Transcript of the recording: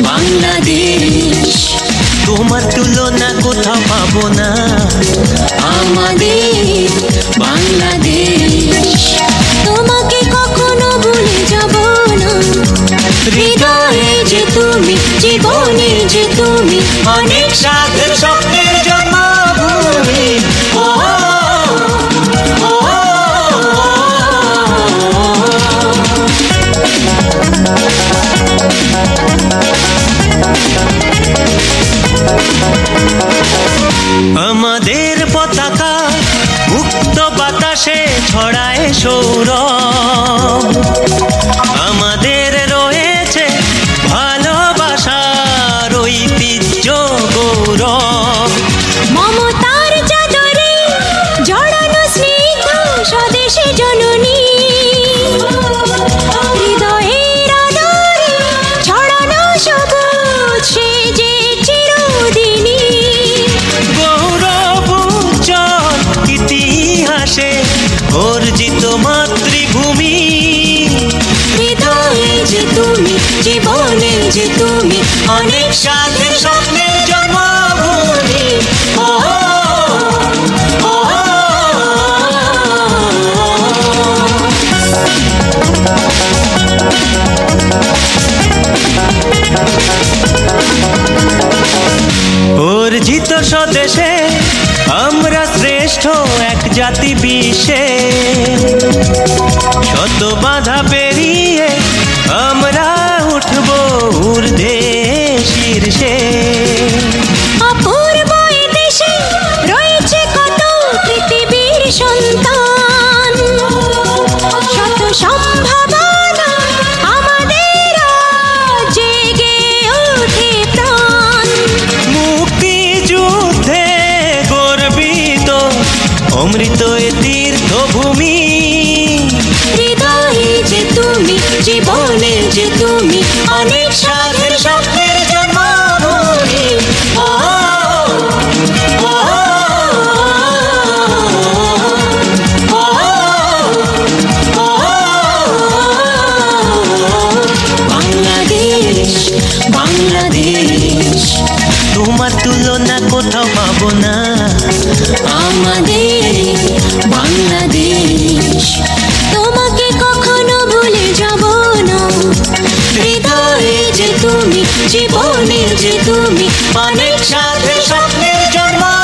বাংলাদেশ, তোমার তুলনা কোথাও পাবো না। আমাদের বাংলাদেশ। তোমাকে কখনো ভুলে যাব না। হৃদয়ে যে তুমি, জীবনে যে তুমি, অনেক সাথে বাতাসে ছড়ায় সৌরভ। মাতৃভূমি হৃদয়ে যে তুমি জীবনে যে তুমি অনেক সাথে স্বপ্নের জন্মভূমি। শ্রেষ্ঠ এক জাতি বিশ্বে শত বাধা পেরিয়ে তীর্থভূমি হৃদয়ে যে তুমি জীবনে যে তুমি অনেক সাধের স্বপ্নের জন্মভূমি বাংলাদেশ বাংলাদেশ। তোমার তুলনা কোথাও পাবো না। আমাদের যে তুমি জীবনে যে তুমি অনেক সাথে স্বপ্নের জন্ম